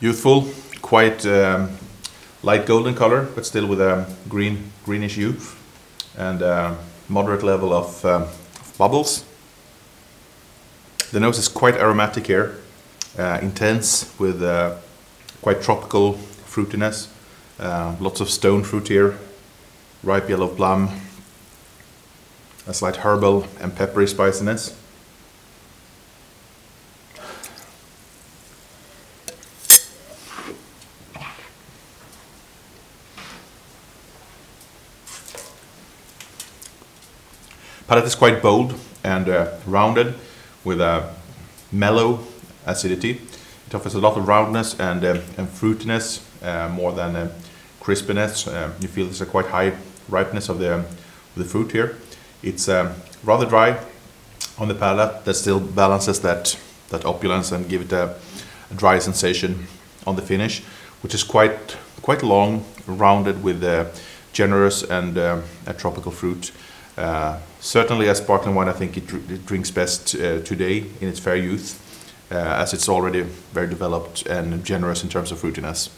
Youthful, quite um, light golden color, but still with a green greenish hue, and uh, moderate level of, um, of bubbles. The nose is quite aromatic here, uh, intense with uh, quite tropical fruitiness. Uh, lots of stone fruit here, ripe yellow plum, a slight herbal and peppery spiciness. Palate is quite bold and uh, rounded with a mellow acidity. It offers a lot of roundness and, uh, and fruitiness uh, more than uh, crispiness. Uh, you feel there's a quite high ripeness of the, of the fruit here. It's um, rather dry on the palate that still balances that, that opulence and give it a, a dry sensation on the finish, which is quite, quite long, rounded with uh, generous and uh, a tropical fruit. Uh, certainly, as sparkling wine, I think it, it drinks best uh, today in its fair youth, uh, as it's already very developed and generous in terms of fruitiness.